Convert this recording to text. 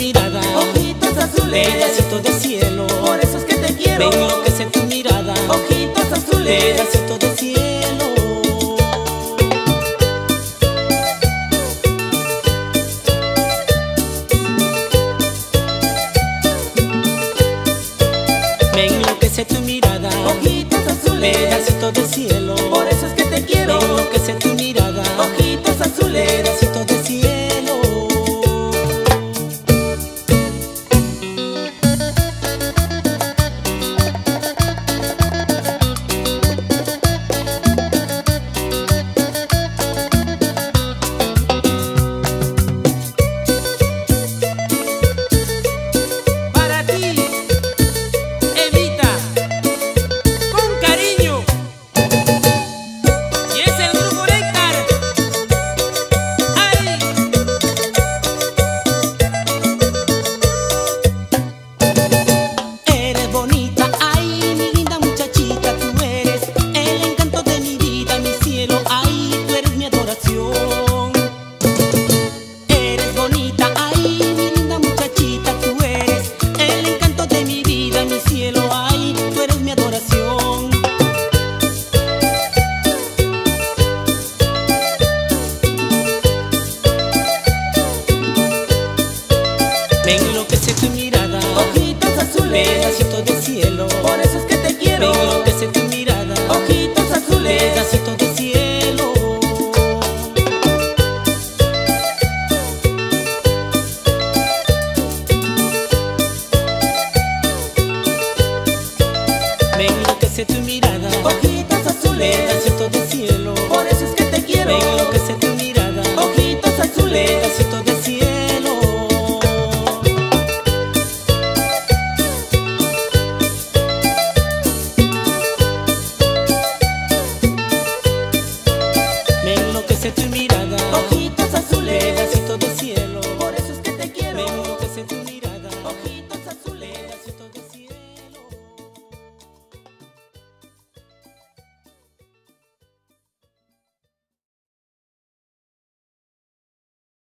mirada, ojitos azules, pedacito de cielo. por eso es que te quiero. Me enloquece tu mirada, Ojitos azules, pedacito de cielo. Me enloquece tu mirada, ojitos azules, pedacito de cielo. Me enloquece tu mirada, ojitos azules, pedacito de cielo, por eso es que te quiero. Me enloquece tu mirada, ojitos azules, pedacito de cielo. Me enloquece tu mirada.